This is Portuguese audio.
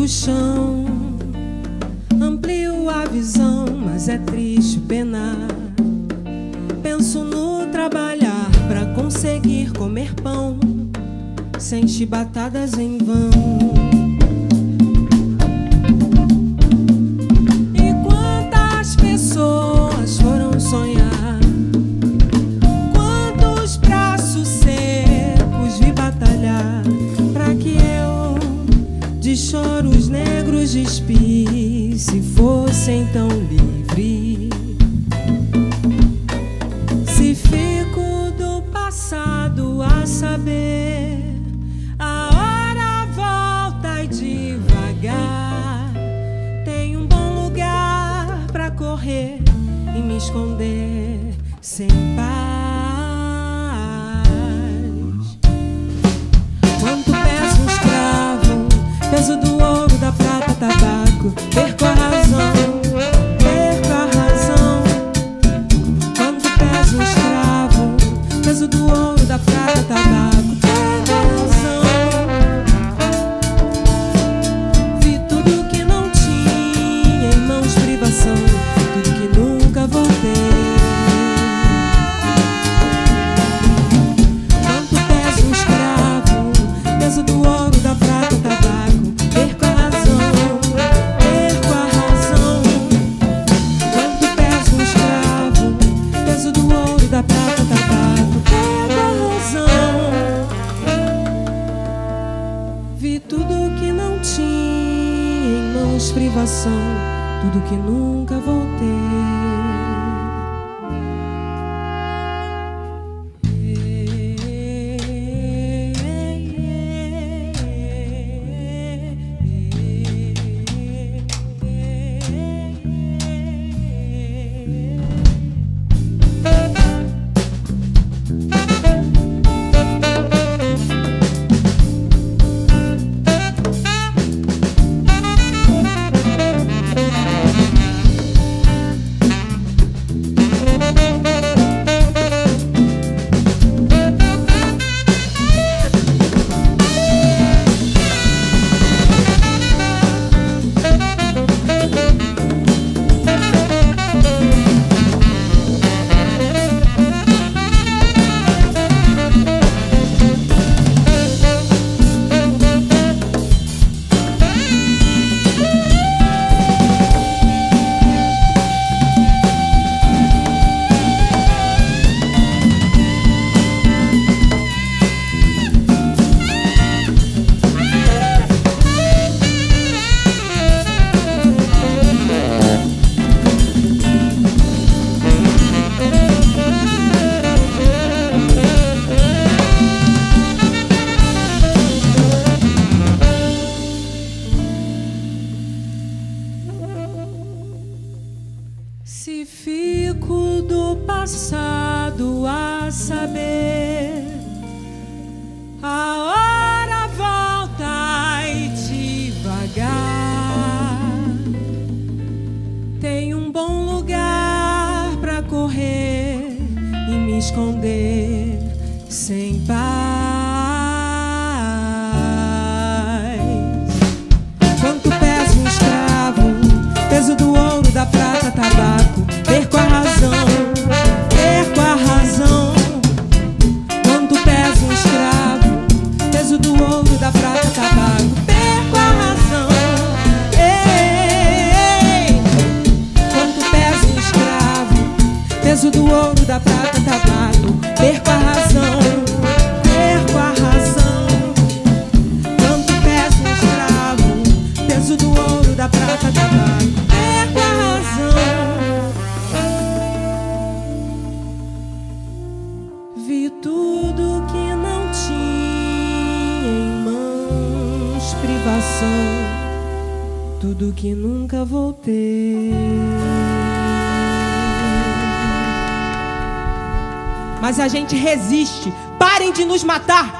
o chão, amplio a visão, mas é triste penar. Penso no trabalhar pra conseguir comer pão, sem chibatadas em vão. Fosse então livre? Se fico do passado a saber, a hora volta e devagar. Tem um bom lugar pra correr e me esconder sem paz. Mãos privação, tudo que nunca vou Se fico do passado a saber, a hora volta e devagar. Tem um bom lugar pra correr e me esconder sem paz. Peso do ouro, da prata, tabaco, perco a razão, perco a razão. Quanto pesa um escravo, peso do ouro, da prata, tabaco, perco a razão. Vi tudo que não tinha em mãos privação, tudo que nunca vou Mas a gente resiste. Parem de nos matar.